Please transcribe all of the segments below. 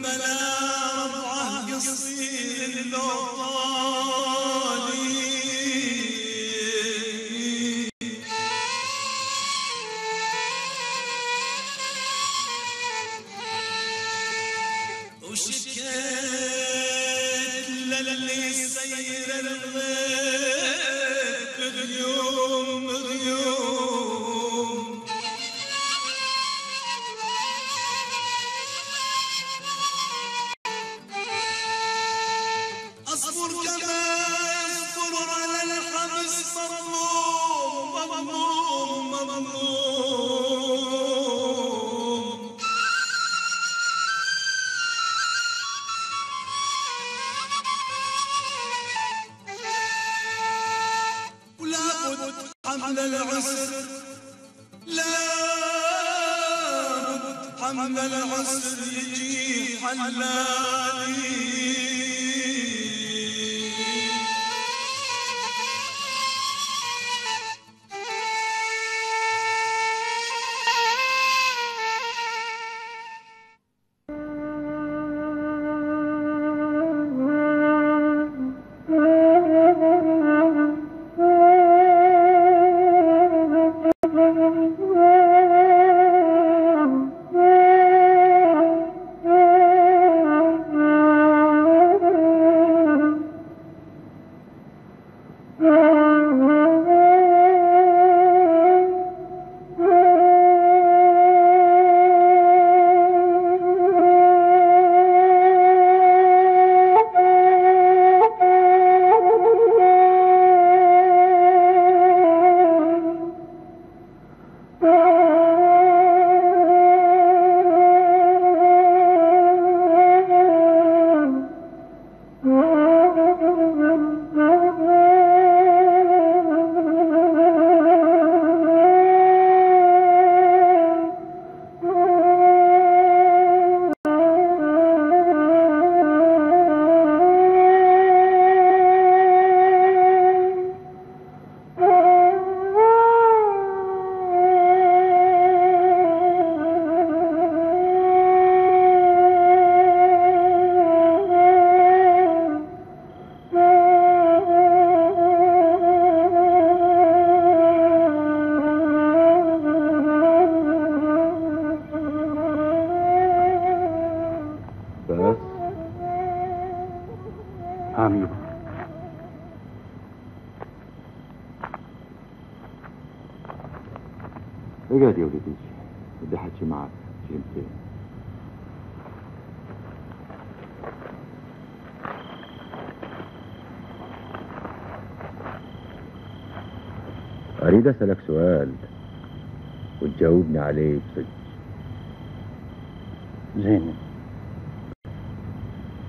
ورجل اقعد يا ولدي بدي أحكي معك كلمتين أريد أسألك سؤال وتجاوبني عليه بصدق. زين.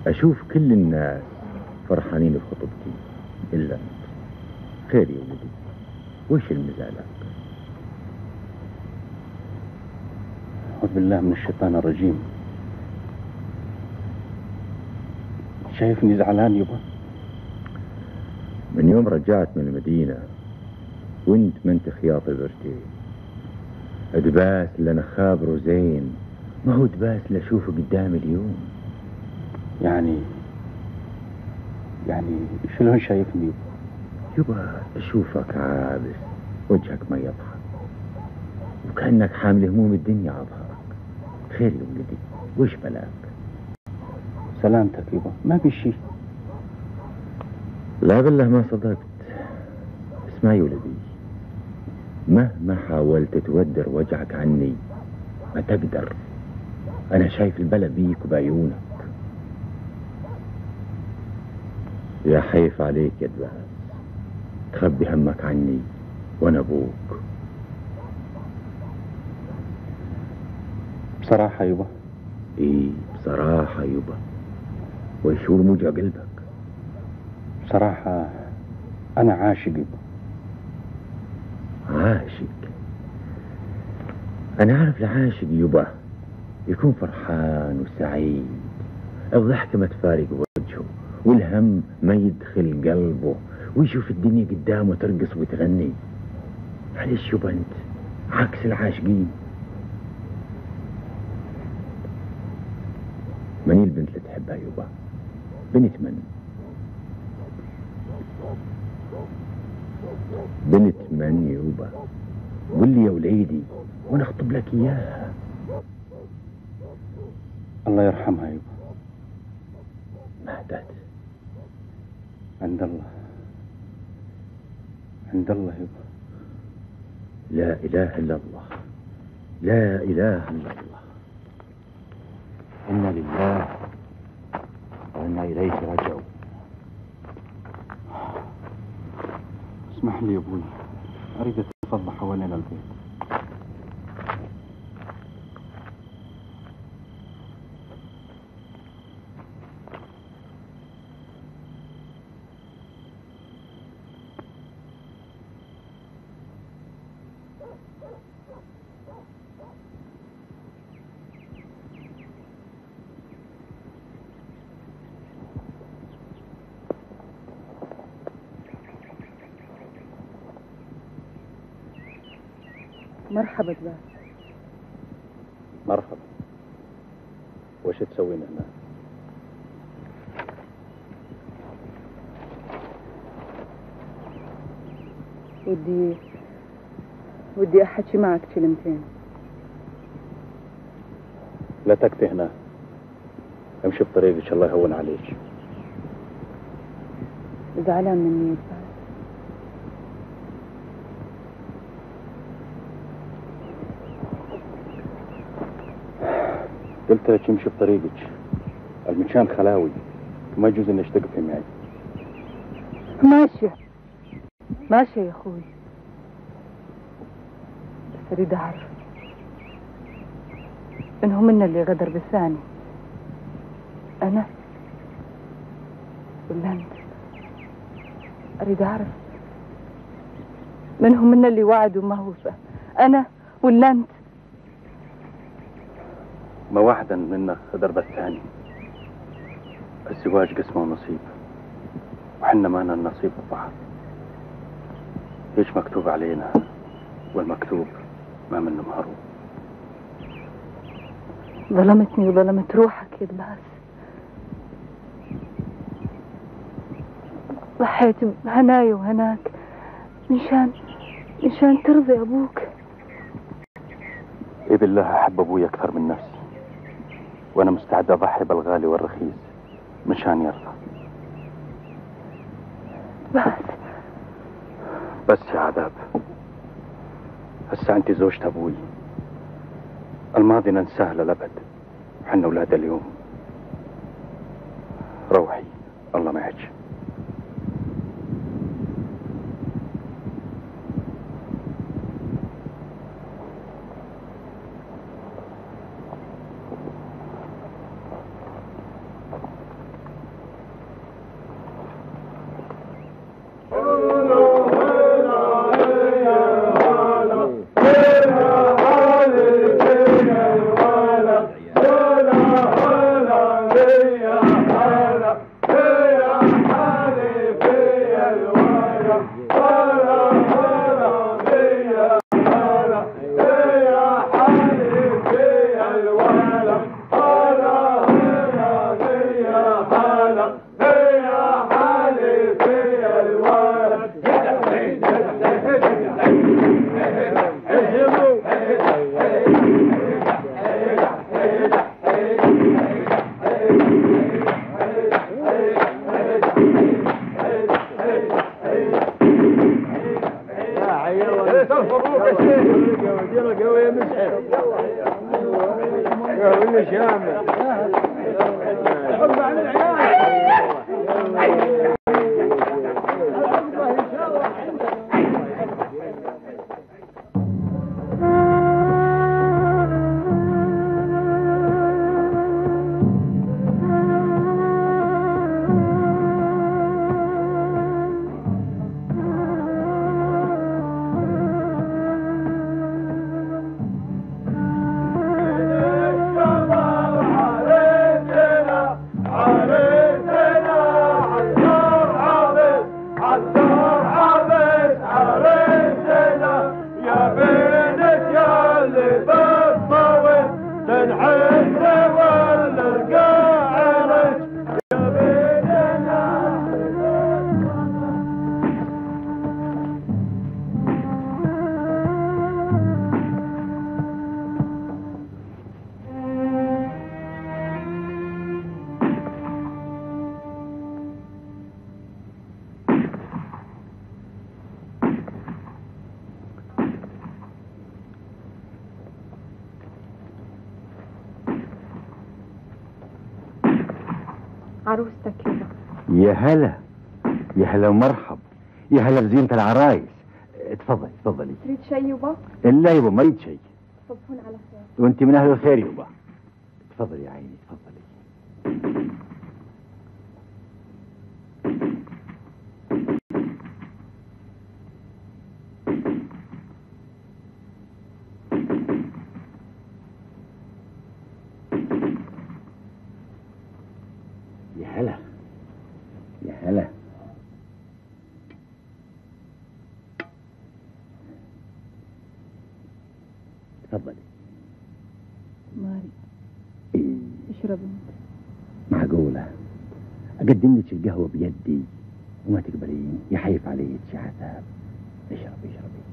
أشوف كل الناس فرحانين بخطبتي. إلا أنت. خير يا ولدي وش المزالك أعوذ بالله من الشيطان الرجيم. شايفني زعلان يبا. من يوم رجعت من المدينة وانت ما انت خياطي برتي دباس أنا خابره زين ما هو دباس اللي اشوفه قدامي اليوم؟ يعني يعني شلون شايفني يبا؟ أشوفك عابس وجهك ما يضحك وكأنك حامل هموم الدنيا ظهرك خير يا ولدي. وش بلاك؟ سلامتك يبا ما في شيء. لا بالله ما صدقت. اسمع يا ولدي. مهما حاولت تودر وجعك عني ما تقدر. أنا شايف البلا بيك وبعيونك. يا حيف عليك يا دباس. تخبي همك عني وأنا أبوك. بصراحة يبا. إيه بصراحة يبا. وشو الموجع قلبك؟ بصراحة أنا عاشق يبا. عاشق. أنا أعرف العاشق يبا يكون فرحان وسعيد. الضحكة ما تفارق وجهه والهم ما يدخل قلبه ويشوف الدنيا قدامه ترقص وتغني. معلش يبا أنت عكس العاشقين من تحبها يبا بنت من؟ بنت من يوبا قل لي يا وليدي وأنا اخطب لك إياها. الله يرحمها يبا ماتت. عند الله. عند الله يبا لا إله إلا الله. لا إله إلا الله. إنا لله وإنا إليه راجعون. اسمح لي يا أبوي أريد اتفضل حوالين البيت. مرحبا دباس مرحبا. وش تسوين هنا؟ ودي ودي احكي معك كلمتين. لا تكفي هنا. امشي بطريقك الله يهون عليك. زعلان مني يا دباس قلت لك امشي بطريقك المكان خلاوي وما يجوز انك تقفي معي ماشية ماشية يا أخوي بس اريد اعرف من هم منا اللي غدر بثاني أنا. ولا انت اريد اعرف من هم منا اللي وعد وما وفى أنا. ولا انت ما واحدا منا غدر بالثاني الزواج قسمه ونصيب وحنا ما لنا النصيب ببعض ليش مكتوب علينا والمكتوب ما منه مهروب ظلمتني وظلمت روحك يا دباس ضحيت بهناي وهناك. مشان مشان ترضي أبوك. اي بالله أحب أبوي أكثر من نفسي. وأنا مستعد أضحي بالغالي والرخيص. مشان يرضى. بس بس يا عذاب. هسه أنت زوجة أبوي. الماضي ننساه للأبد. حنا أولاد اليوم. روحي. الله معك هلا. يا هلا ومرحب يا هلا بزينة العرايس. تفضلي تفضلي. تريد شي يبا؟ لا يبا ما يريد شيء. صبحون على خير. وأنت من أهل الخير يبا تفضلي يا عيني تفضلي يا هلا يا هلا تفضلي. ماري. اشرب انت معقولة؟ أقدم لك القهوة بيدي وما تقبلين. يحيف عليك يا عذاب اشربي اشربي.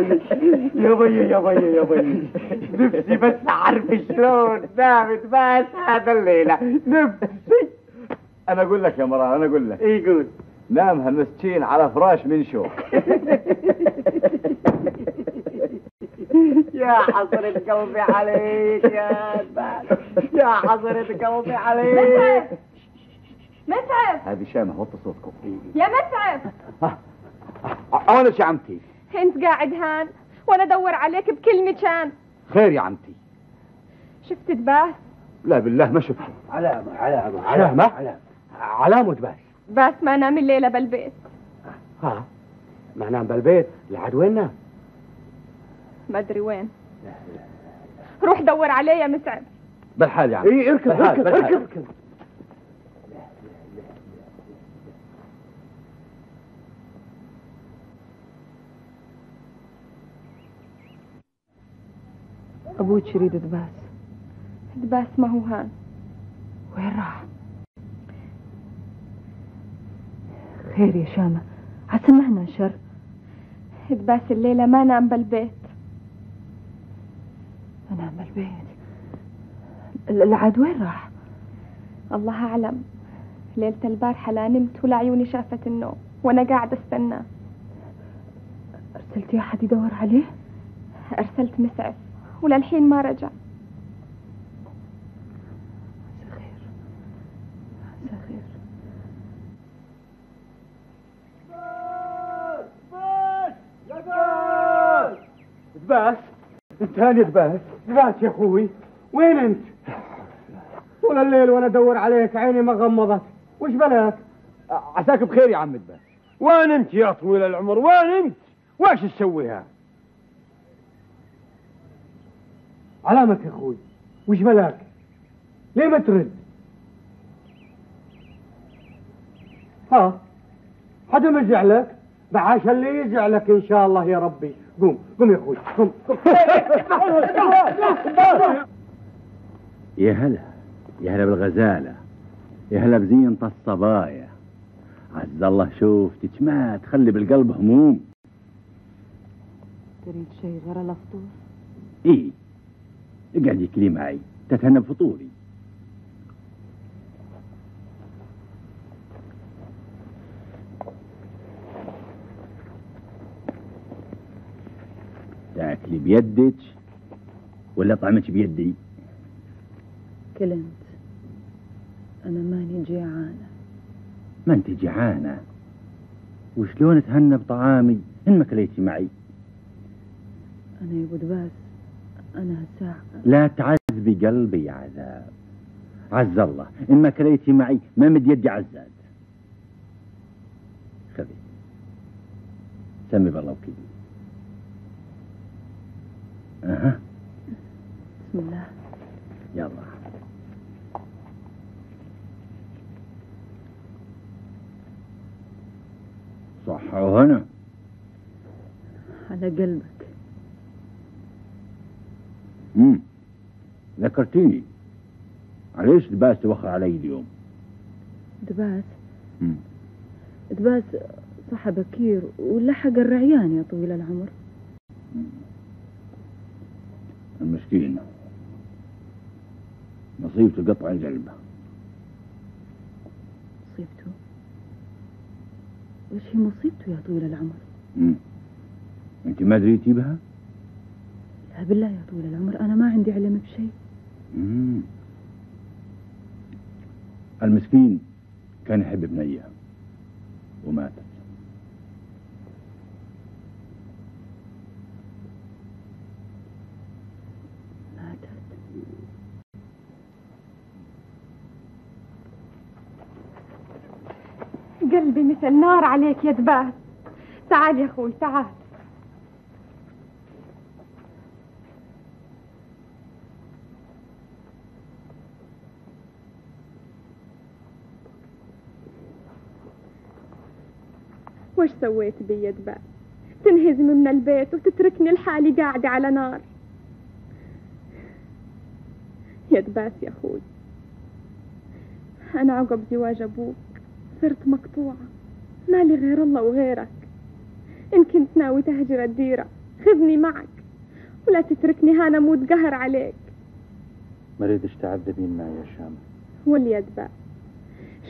بيي يا بيي يا بيي يا بيي. نفسي بس أعرف شلون نامت بس هذا الليلة. نفسي. أنا أقول لك يا مراه أنا أقول لك. إيه قول. نامها مسكين على فراش من شوف يا حضرة قلبي عليك يا. يا حضرة قلبي عليك. مسعف هذه شامه وطي صوتكم يا مسعف أنا يا عمتي؟ انت قاعد هان وأنا ادور عليك بكل مكان. خير يا عمتي. شفت دباس لا بالله ما شفته. علامة علامة علامة؟ علامة؟ علامه دباس بس ما نام الليلة بالبيت. ها ما نام بالبيت. العاد وين نام؟ ما أدري وين. روح دور عليه يا مسعد. بالحال يا عم اي اركب اركب. اركب. أبوك يريد دباس. دباس ما هو هان. وين راح؟ خير يا شامة. عسمعنا شر. دباس الليلة ما نام بالبيت. أنا بالبيت. ال- العاد وين راح؟ الله أعلم. ليلة البارحة لا نمت ولا عيوني شافت النوم وأنا قاعدة استناه أرسلتي أحد يدور عليه؟ أرسلت مسعف. وللحين ما رجع. خير خير دباس انت هاني دباس دباس يا أخوي وين أنت؟ طول الليل وأنا أدور عليك عيني ما غمضت. وش بلاك عساك بخير يا عم دباس وين أنت يا طويل العمر؟ وين أنت؟ وايش تسويها؟ علامك يا أخوي. وش بلاك ليه ما ترد؟ ها حدا ما يزعلك؟ بعاش اللي يزعلك إن شاء الله يا ربي. قوم قوم يا أخوي قوم. قوم يا هلا يا هلا بالغزالة يا هلا بزينة الصبايا. عز الله شوفتك ما تخلي بالقلب هموم. تريد شيء غير الأفطور؟ إيه. اقعدي كلي معي. تتهنى بفطوري. تاكلي بيدك ولا طعمك بيدي؟ كلمت أنا ماني جيعانة. ما أنت جعانة وشلون أتهنى بطعامي إن ما كليتي معي؟ أنا يا دباس. أنا هالساعة لا تعذبي قلبي يا عذاب. عز الله إن ما كليتي معي ما مد يدي على زاد. خذي. سمي بالله وكيلي. أها. بسم الله. يلا. صح وهنا على قلبك. امم ذكرتيني. عليش لباس توخر علي اليوم. دباس؟ مم. دباس صحى بكير ولحق الرعيان يا طويل العمر. المسكين. مصيبته قطع القلب مصيبته وش هي مصيبته يا طويل العمر؟ مم. انت ما دريتي بها؟ لا بالله يا طويل العمر أنا ما عندي علم بشيء. مم. المسكين كان يحب بنية وماتت ماتت. قلبي مثل نار عليك يا دباس تعال يا أخوي تعال. وش سويت بي دباس تنهزم من البيت وتتركني لحالي قاعدة على نار. يا دباس يا أخوي أنا عقب زواج أبوك صرت مقطوعة. مالي غير الله وغيرك. إن كنت ناوي تهجر الديرة خذني معك ولا تتركني هانا موت قهر عليك. ما ريدش تعذبين معي يا شام. واليد بقى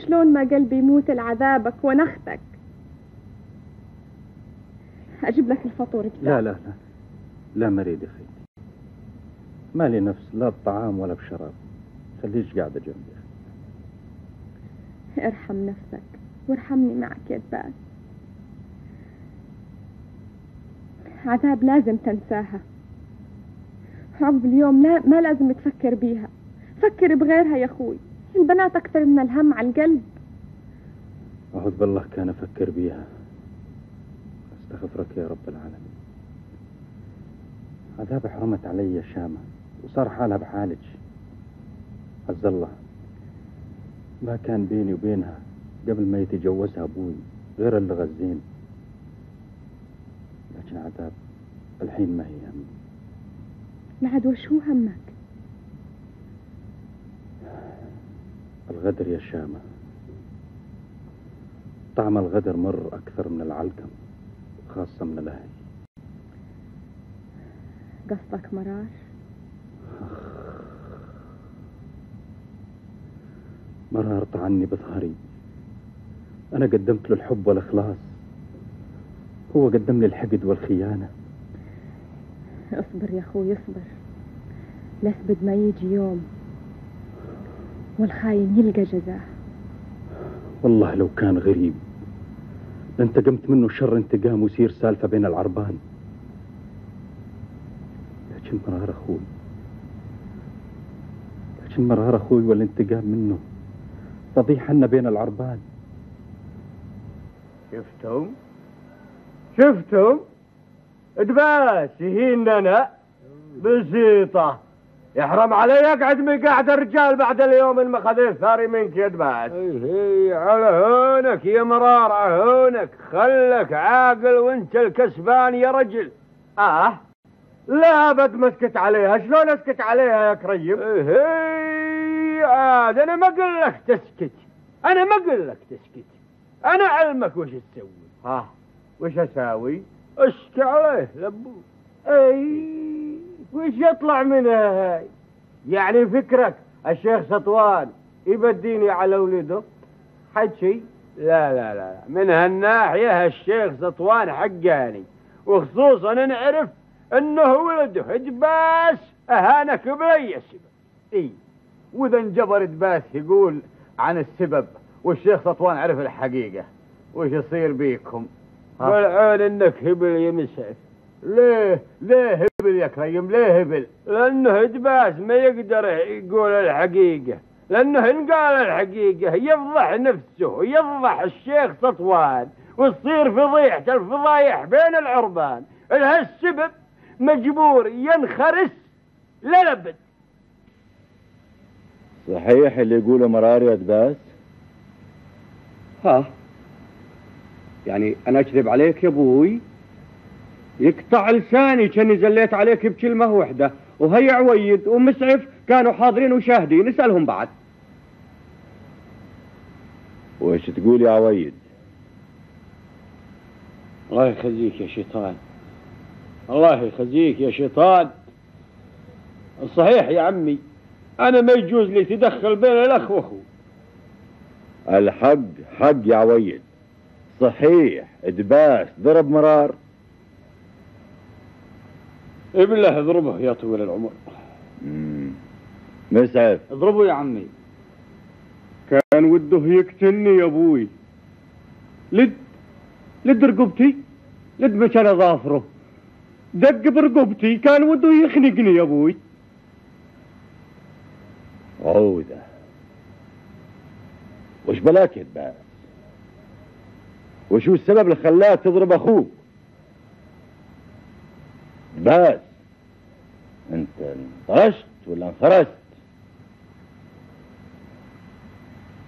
شلون ما قلبي يموت لعذابك ونختك؟ أجيب لك الفطور. بتاعك لا لا لا. لا ما ريد يا خيتي ما لي نفس لا بطعام ولا بشراب. خليش قاعدة جنبي ارحم نفسك وارحمني معك يا دباس عذاب لازم تنساها. عقب اليوم لا ما لازم تفكر بيها. فكر بغيرها يا أخوي. البنات أكثر من الهم على القلب. أعوذ بالله كان أفكر بيها. أستغفرك يا رب العالمين. عذاب حرمت علي يا شامة وصار حالها بحالك. عز الله ما كان بيني وبينها قبل ما يتجوزها أبوي غير اللي غزين لكن عذاب الحين ما هي همي. بعد وش هو همك؟ الغدر يا شامة. طعم الغدر مر أكثر من العلقم. خاصة من الأهل قصدك مرار مرار طعني بظهري. أنا قدمت له الحب والإخلاص. هو قدم لي الحقد والخيانة. اصبر يا أخوي اصبر. لسبد ما يجي يوم والخاين يلقى جزاه. والله لو كان غريب. لانتقمت منه شر انتقام ويصير سالفة بين العربان. لكن مرار أخوي. لكن مرار أخوي والانتقام منه فضيحة بين العربان. شفتم؟ شفتم؟ دباس يهيننا بسيطة. يحرم علي اقعد مقعد الرجال بعد اليوم المخذ الثاري منك يا دباس. إيه على هونك يا مرار على هونك. خلك عاقل وانت الكسبان يا رجل. آه؟ لا أبد مسكت عليها. شلون أسكت عليها يا كريم؟ إيه عاد أنا ما أقول لك تسكت. أنا ما أقول لك تسكت. أنا علمك وش تسوي. ها وش أساوي؟ أشكي عليه لبو. أي. وش يطلع منها هاي؟ يعني فكرك الشيخ سطوان يبديني على ولده حكي لا لا لا من هالناحية هالشيخ سطوان حقاني. وخصوصا نعرف إنه ولده دباس اهانك بأي سبب إي. واذا انجبر دباس يقول عن السبب والشيخ سطوان عرف الحقيقة. وش يصير بيكم؟ ها؟ والعون إنك هبل يا مسعف. ليه؟ ليه هبل يا كريم ليه هبل لأنه دباس ما يقدر يقول الحقيقة. لأنه إن قال الحقيقة يفضح نفسه ويفضح الشيخ سطوان وتصير فضيحة الفضايح بين العربان. لهالسبب مجبور ينخرس للأبد. صحيح اللي يقوله مرار يا دباس ها. يعني أنا أكذب عليك يا أبوي؟ يقطع لساني كأني زليت عليك بكلمة واحدة وهي عويد ومسعف كانوا حاضرين وشاهدين. اسالهم بعد. وش تقول يا عويد؟ الله يخزيك يا شيطان. الله يخزيك يا شيطان. صحيح يا عمي أنا ما يجوز لي تدخل بين الأخ وأخوه. الحق حق يا عويد. صحيح دباس ضرب مرار. ابله اضربه يا طويل العمر. مسعف اضربوا يا عمي. كان وده يقتلني يا أبوي. لد لد رقبتي لد مشان أظافره. دق برقبتي كان وده يخنقني يا أبوي. عودة. وش بلاك يا دباس وشو السبب اللي خلاك تضرب أخوك؟ دباس انت انطرشت ولا انخرست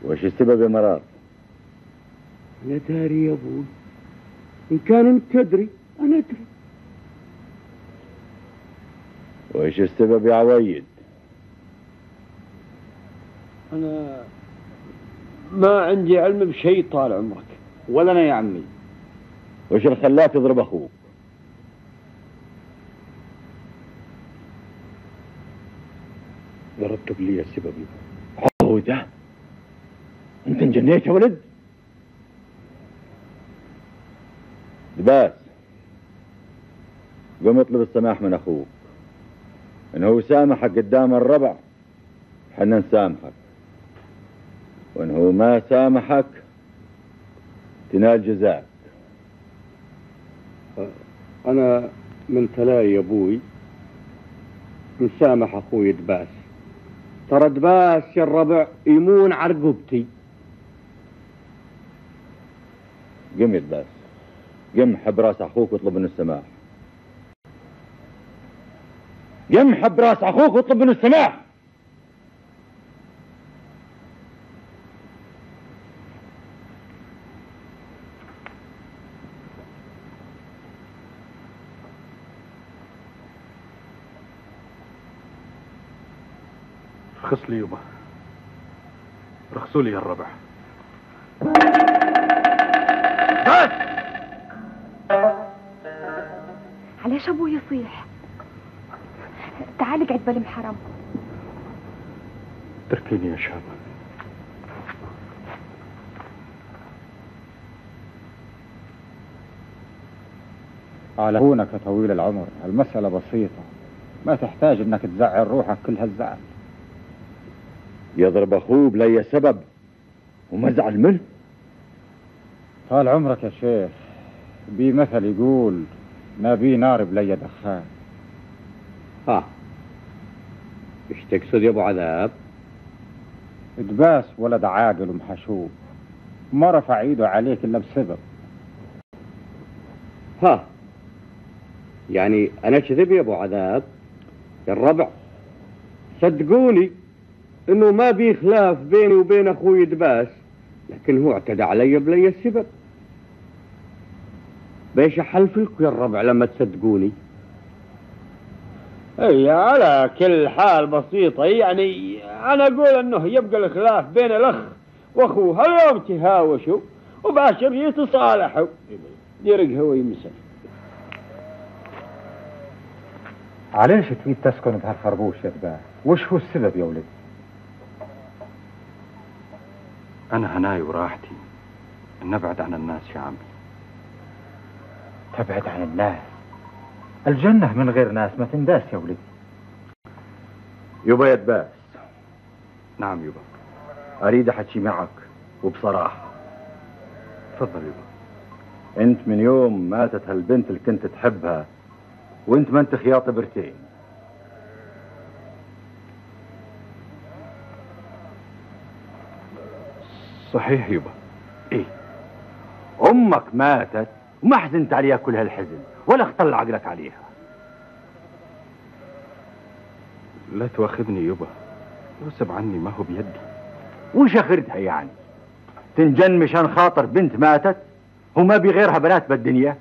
وش السبب يا مرار؟ أنا داري يا أبوي إن كان أنت تدري أنا أدري. وش السبب يا عويد؟ أنا ما عندي علم بشيء طال عمرك ولا أنا يا عمي. وش اللي خلاك تضرب أخوك؟ ضربت لي السبب. عودة أنت انجنيت يا ولد؟ دباس قم اطلب السماح من أخوك. ان هو سامحك قدام الربع. حنا نسامحك. وان هو ما سامحك تنال جزاك. أنا من تلاي يا أبوي. مسامح أخوي دباس ترى دباس يا الربع يمون عرقبتي قم يا دباس قم حب راس أخوك واطلب منه السماح. قم حب راس أخوك واطلب منه السماح. رخص لي يبا رخصوا لي يا الربع علاش أبوي يصيح؟ تعال اقعد بالمحرم تركيني يا شامة على هونك يا طويل العمر المسألة بسيطة. ما تحتاج إنك تزعل روحك كل هالزعل. يضرب اخوه بلا سبب وما زعل منه؟ طال عمرك يا شيخ بي مثل يقول ما بي نار بلي دخان. ها. إيش تقصد يا أبو عذاب؟ دباس ولد عاقل ومحشوب ما رفع إيده عليك إلا بسبب. ها. يعني أنا كذب يا أبو عذاب؟ يا الربع. صدقوني. إنه ما بي خلاف بيني وبين أخوي دباس لكن هو اعتدى علي بلي السبب. بيش احلف لكم يا الربع لما تصدقوني؟ إي على كل حال بسيطة يعني أنا أقول إنه يبقى الخلاف بين الأخ وأخوه اليوم تهاوشوا وباشر يتصالحوا. يرق هو يمسك. عليش تريد تسكن بهالخربوش يا دباس؟ وش هو السبب يا ولد؟ أنا هناي وراحتي. أن أبعد عن الناس يا عمي. تبعد عن الناس. الجنة من غير ناس ما تنداس يا ولدي. يبا يا دباس نعم يبا. أريد أحكي معك وبصراحة. تفضل يبا. أنت من يوم ماتت هالبنت اللي كنت تحبها وأنت ما أنت خياطة برتين. صحيح يبا. إيه. أمك ماتت وما حزنت عليها كل هالحزن ولا اختل عقلك عليها. لا تواخذني يبا. يوسب عني ما هو بيدي. وش اخردها يعني؟ تنجن مشان خاطر بنت ماتت وما بغيرها بنات بالدنيا؟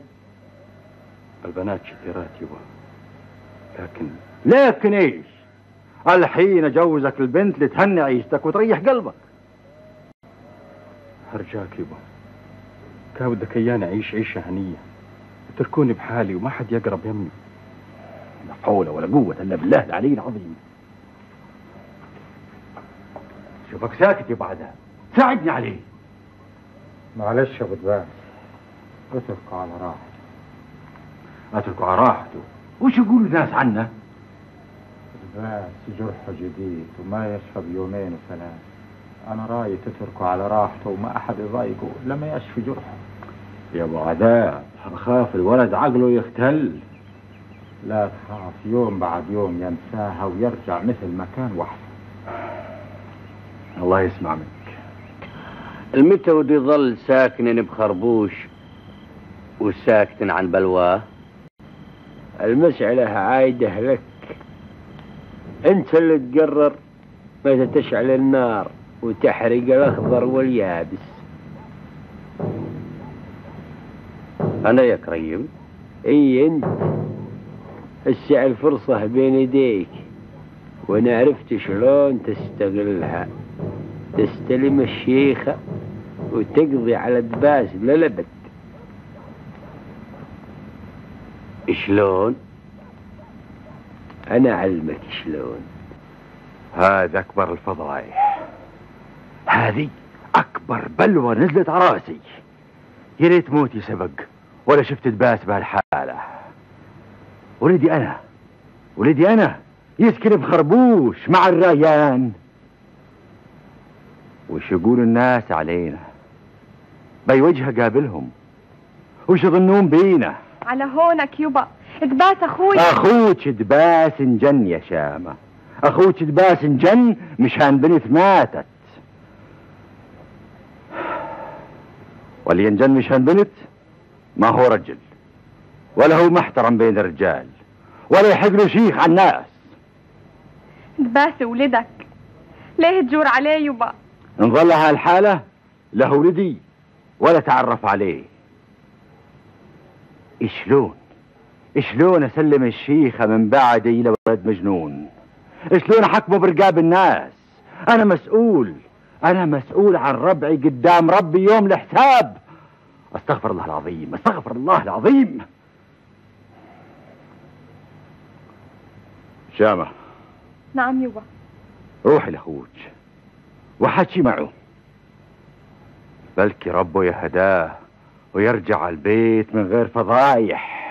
البنات كثيرات يبا. لكن لكن إيش؟ الحين أجوزك البنت لتهني عيشتك وتريح قلبك. هرجاك يبا كان بدك اياني اعيش عيشة هنية. اتركوني بحالي وما حد يقرب يمي لا حول ولا قوة إلا بالله العلي العظيم. شوفك ساكت يا بعدها ساعدني عليه. معلش يا أبو دباس اتركه على راحته. أتركه على راحته. وش يقولوا الناس عنه؟ دباس جرحه جديد وما يشفى بيومين وثلاث أنا رأيي تتركه على راحته وما أحد يضايقه لما يشفي جرحه. يا أبو عذاب اخاف الولد عقله يختل؟ لا تخاف يوم بعد يوم ينساها ويرجع مثل ما كان وحده. الله يسمع منك. المتى ودي يظل ساكنا بخربوش وساكت عن بلواه المسألة عايدة لك. أنت اللي تقرر متى تشعل النار. وتحرق الأخضر واليابس. أنا يا كريم إي أنت. هسه الفرصة بين يديك وأنا عرفت شلون تستغلها. تستلم الشيخة وتقضي على دباس للبد شلون؟ أنا أعلمك شلون. هذا أكبر الفضايح هذه أكبر بلوى نزلت على رأسي. يا ريت موتي سبق ولا شفت دباس بهالحالة. ولدي أنا ولدي أنا يسكن بخربوش مع الرايان وش يقول الناس علينا؟ بأي وجهه قابلهم وش يظنون بينا؟ على هونك يبا دباس أخوي. أخوك دباس انجن يا شامة. أخوك دباس انجن مشان بنت ماتت. واللي ينجن مشان بنت ما هو رجل. ولا هو محترم بين الرجال. ولا يحق له شيخ على الناس. دباس ولدك. ليه تجور عليه يبا؟ إن ظل هالحالة له ولدي ولا تعرف عليه. شلون شلون أسلم الشيخة من بعدي لولد مجنون؟ شلون احكمه برقاب الناس؟ أنا مسؤول. أنا مسؤول عن ربعي قدام ربي يوم الحساب. أستغفر الله العظيم أستغفر الله العظيم. شامة. نعم يبا روحي لأخوك. وحكي معه. بلكي ربه يهداه ويرجع البيت من غير فضايح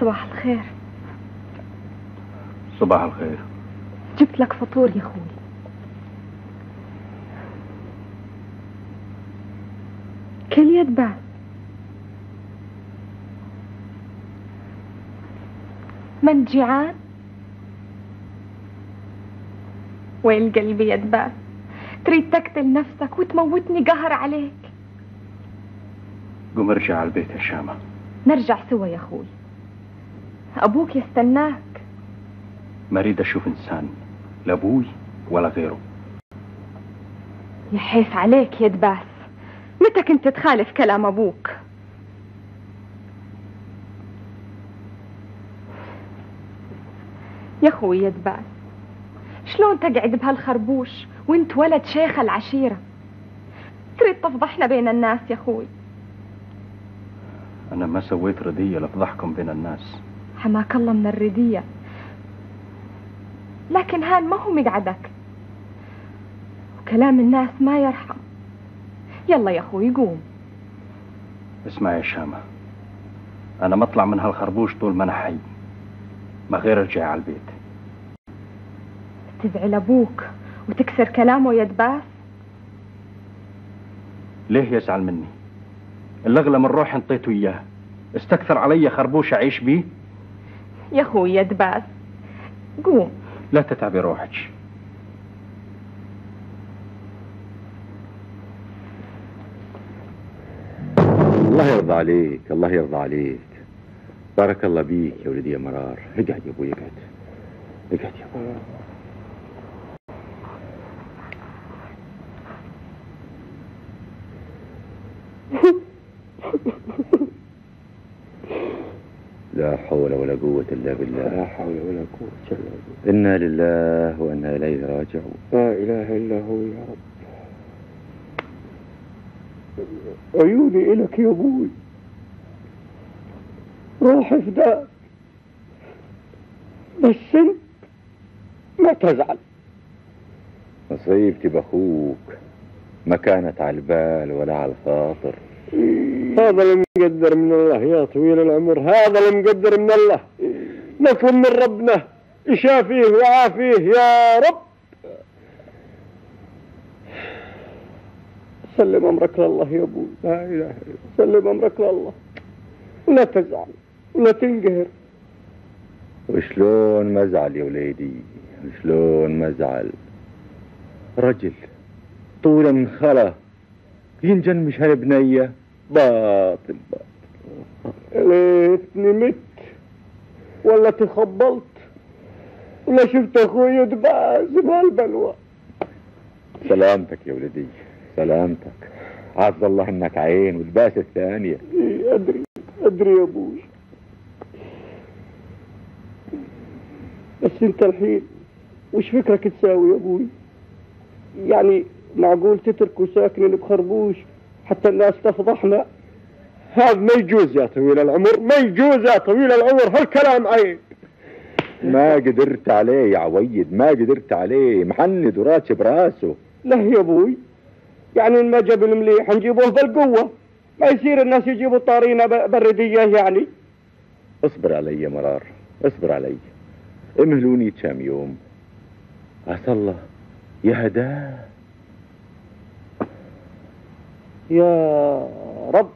صباح الخير. صباح الخير. جبت لك فطور يا أخوي. كل يد بعد. من جيعان؟ ويل قلبي يا دباس تريد تقتل نفسك وتموتني قهر عليك. قم ارجع على البيت يا شامة. نرجع سوا يا أخوي. أبوك يستناك. ما أريد أشوف إنسان لا أبوي ولا غيره. يحيف عليك يا دباس. متى كنت تخالف كلام أبوك؟ يا أخوي يا دباس شلون تقعد بهالخربوش وانت ولد شيخ العشيرة؟ تريد تفضحنا بين الناس يا أخوي. أنا ما سويت ردية لفضحكم بين الناس. حماك الله من الردية. لكن هان ما هو مقعدك. وكلام الناس ما يرحم. يلا يا أخوي قوم. اسمع يا شامة. أنا ما اطلع من هالخربوش طول ما أنا حي. ما غير أرجع على البيت. تزعل أبوك وتكسر كلامه يا دباس. ليه يزعل مني؟ الاغلى من روحي انطيته إياه. استكثر علي خربوش أعيش بيه؟ يا أخوي يا دباس. قوم. لا تتعبي روحك. الله يرضى عليك الله يرضى عليك. بارك الله بيك يا ولدي يا مرار. اقعد يا أبوي اقعد اقعد يا أبوي. لا حول ولا قوة إلا بالله. لا حول ولا قوة إلا بالله. إنا لله وإنا إليه راجعون. لا إله إلا هو يا رب. عيوني إلك يا أبوي. روح فداك بس إنت ما تزعل. مصيبتي بأخوك ما كانت على البال ولا على الخاطر. هذا المقدر من الله يا طويل العمر هذا المقدر من الله. نطلب من ربنا يشافيه ويعافيه يا رب. سلم أمرك لله يا أبوي لا إله إلا الله. سلم أمرك لله. ولا تزعل ولا تنقهر. وشلون ما ازعل يا وليدي؟ وشلون ما ازعل رجل طوله من خلا ينجن مش هالبنية باطل باطل. ليتني مت ولا تخبلت ولا شفت أخوي دباز بهالبلوى. سلامتك يا ولدي سلامتك. عز الله إنك عين والباس الثانية. أدري أدري يا أبوي. بس أنت الحين وش فكرك تساوي يا أبوي؟ يعني معقول تتركوا ساكنين بخربوش حتى الناس تفضحنا؟ هذا ما يجوز يا طويل العمر ما يجوز يا طويل العمر هالكلام عيب. ما قدرت عليه يا عويد ما قدرت عليه محند وراتب راسه لا يا أبوي. يعني ما جاب المليح نجيبوه بالقوة ما يصير الناس يجيبوا طارينا بردية يعني. اصبر علي يا مرار اصبر علي. امهلوني كم يوم. عسى الله يهداه. يا رب.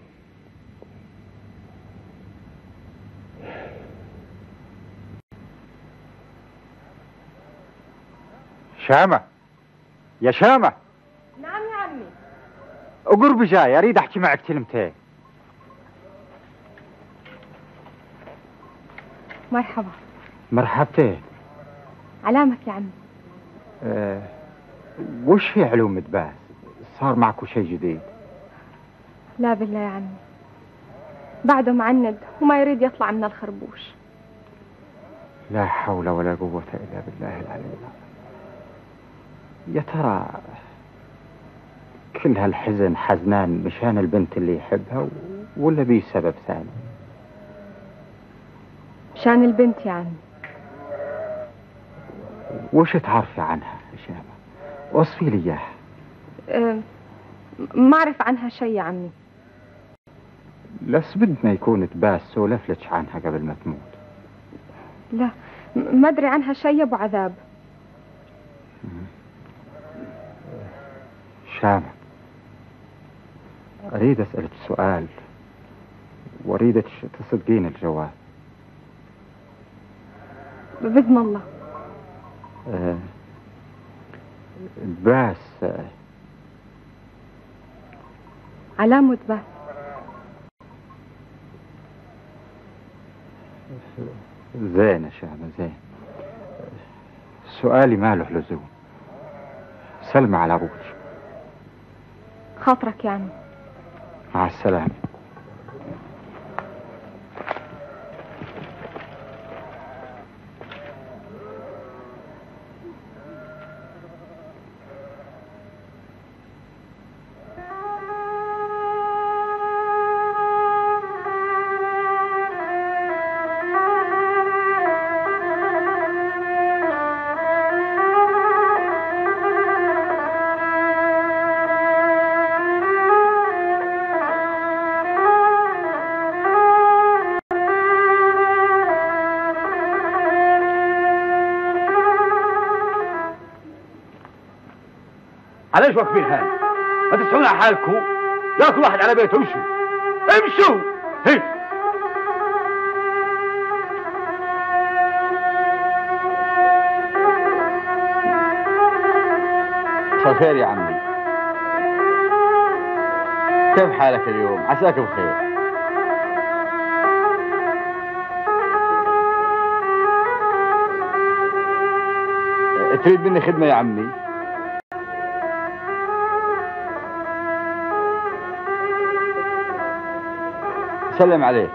شامة. يا شامة. نعم يا عمي. قرب جاي أريد أحكي معك كلمتين. مرحبا. مرحبتين. علامك يا عمي. أه وش هي علوم دباس صار معكو شيء جديد. لا بالله يا عمي بعده معند وما يريد يطلع من الخربوش. لا حول ولا قوة إلا بالله العلي العظيم. يا ترى كل هالحزن حزنان مشان البنت اللي يحبها ولا بيه سبب ثاني؟ مشان البنت يا عمي وش تعرفي عنها يا شامة وصفي لي إياها. أه ما أعرف عنها شيء يا عمي. لس بدنا يكون تباس سولف لك عنها قبل ما تموت. لا ما أدري عنها شيء يا أبو عذاب. شامة أريد أسألك سؤال. وأريدك تصدقين الجواب. بإذن الله. آه، باس علامة بس زين يا شامة زين. سؤالي ما له لزوم. سلمى على أبوك. خاطرك يا عمي مع السلامة. عليش واقفين هان ما تسعون على حالكم؟ يا كل واحد على بيته امشوا. امشوا. هي. الخير يا عمي. كيف حالك اليوم؟ عساك بخير. تريد مني خدمة يا عمي؟ سلم عليك.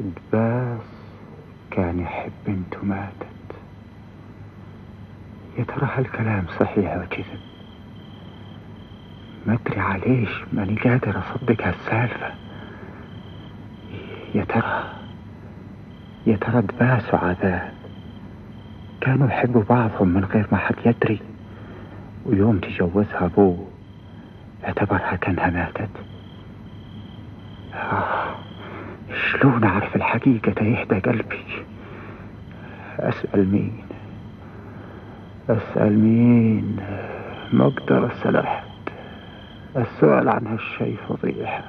الباس كان يحب بنته ماتت يا ترى هالكلام صحيح أو كذب ما أدري عليش ماني قادر أصدق هالسالفة. يا ترى يا ترى دباس وعذاب. كانوا يحبوا بعضهم من غير ما حد يدري. ويوم تجوزها أبوه اعتبرها كأنها ماتت. آه شلون أعرف الحقيقة يهدى قلبي؟ أسأل مين؟ أسأل مين؟ ما أقدر أسأل أحد السؤال عن هالشي فضيحة.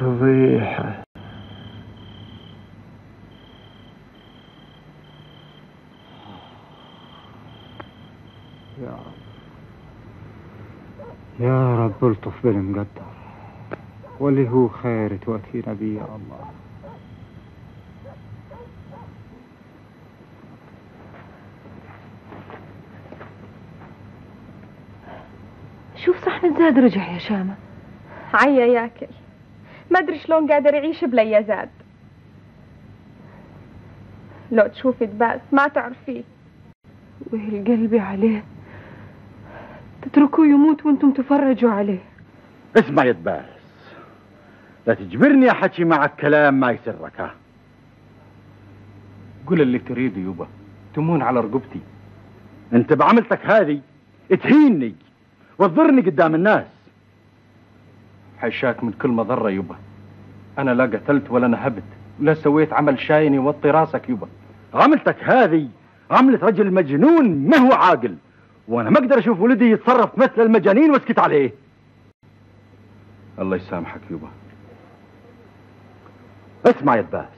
فضيحة. يا رب يا رب ألطف بالمقدر واللي هو خير تؤتينا به يا الله. صحن زاد رجع يا شامة. عيا ياكل. ما أدري شلون قادر يعيش بلا يزاد لو تشوفي دباس ما تعرفيه. ويه قلبي عليه. تتركوه يموت وأنتم تفرجوا عليه. اسمع يا دباس لا تجبرني احكي معك كلام ما يسرك ها؟ قل اللي تريده يبا تمون على رقبتي. أنت بعملتك هذه تهيني. وتضرني قدام الناس. حيشاك من كل مضرة يبا. أنا لا قتلت ولا نهبت ولا سويت عمل شاين يوطي راسك يبا. عملتك هذه عملة رجل مجنون ما هو عاقل وأنا ما أقدر أشوف ولدي يتصرف مثل المجانين وأسكت عليه. الله يسامحك يبا. اسمع يا دباس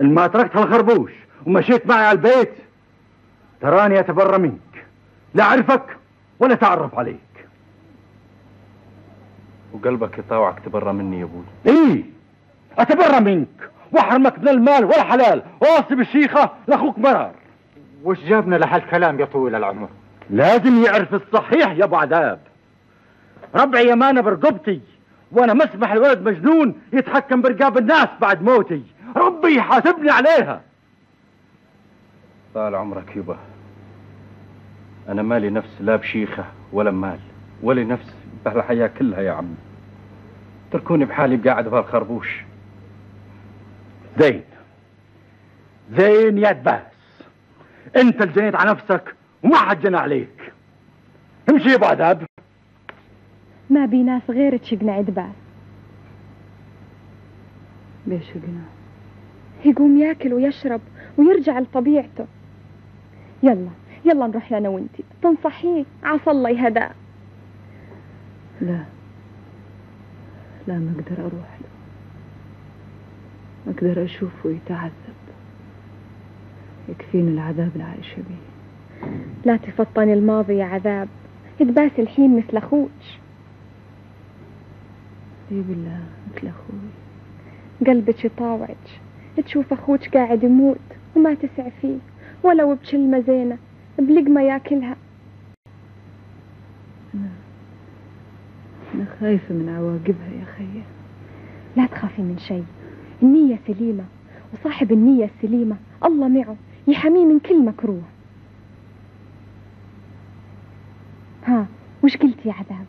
إن ما تركت هالخربوش ومشيت معي على البيت تراني أتبرى منك لا أعرفك. ولا تعرف عليك. وقلبك يطاوعك تبرى مني يا أبوي. إيه أتبرى منك. وأحرمك من المال والحلال واصب الشيخة لأخوك مرار. وش جابنا لهالكلام يا طويل العمر؟ لازم يعرف الصحيح يا أبو عذاب. ربعي يمانة برقبتي. وأنا ما اسمح لولد مجنون يتحكم برقاب الناس بعد موتي. ربي يحاسبني عليها. طال عمرك يبا أنا مالي نفس لا بشيخة ولا مال ولي نفس بهالحياة كلها يا عمي. تركوني بحالي قاعد بهالخربوش زين زين يا دباس أنت اللي جنيت على نفسك وما حد جنى عليك. امشي عذاب. ما بي ناس غير تشقنا عدباس بيشقنا يقوم ياكل ويشرب ويرجع لطبيعته. يلا. يلا نروح لنا وانتي تنصحيه عسى الله يهداه لا. لا ما أقدر أروح. له ما أقدر أشوفه يتعذب. يكفيني العذاب اللي عايشة بيه. لا تفطن الماضي يا عذاب. ادباس الحين مثل أخوك. إي بالله مثل أخوي. قلبك يطاوعك. تشوف أخوك قاعد يموت وما تسع فيه. ولو بكلمة زينة بلقمة ياكلها. أنا خايفة من عواقبها يا خيه لا تخافي من شيء. النية سليمة وصاحب النية السليمة الله معه يحميه من كل مكروه. ها وش قلت يا عذاب؟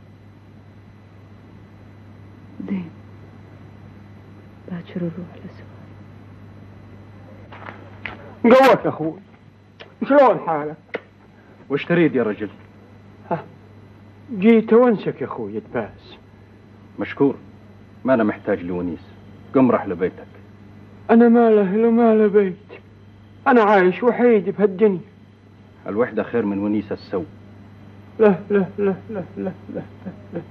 زين باكر نروح لسوا قوك أخوي. شلون حالك؟ وش تريد يا رجل. جيت وانسك يا أخوي دباس مشكور. ما أنا محتاج لونيس. قم رح لبيتك. أنا ما له وما له بيت أنا عايش وحيد بهالدنيا. الوحدة خير من ونيس السو لا لا لا لا لا لا لا لا.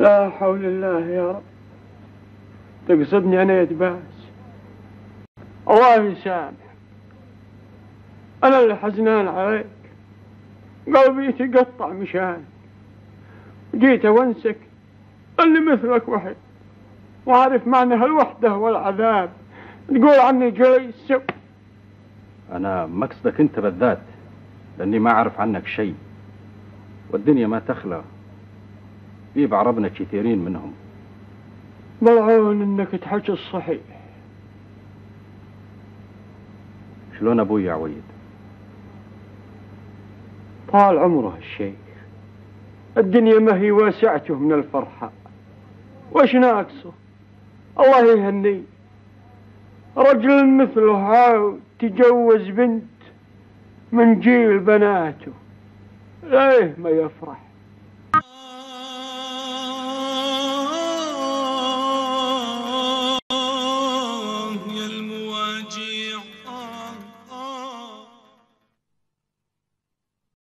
لا حول الله يا رب. تقصدني أنا يا دباس الله يسامح أنا اللي حزنان عليك. قلبي يتقطع مشان. جيت وانسك اللي مثلك وحيد. وعارف معنى هالوحدة والعذاب. تقول عني السب أنا مقصدك أنت بالذات لأني ما أعرف عنك شيء. والدنيا ما تخلى. في بعربنا كثيرين منهم. ملعون إنك تحكي الصحيح. شلون أبوي يا عويد؟ طال عمره الشيخ الدنيا ما هي واسعته من الفرحة. وش ناقصه؟ الله يهنيه رجل مثله عاود تجوز بنت من جيل بناته. ليه ما يفرح.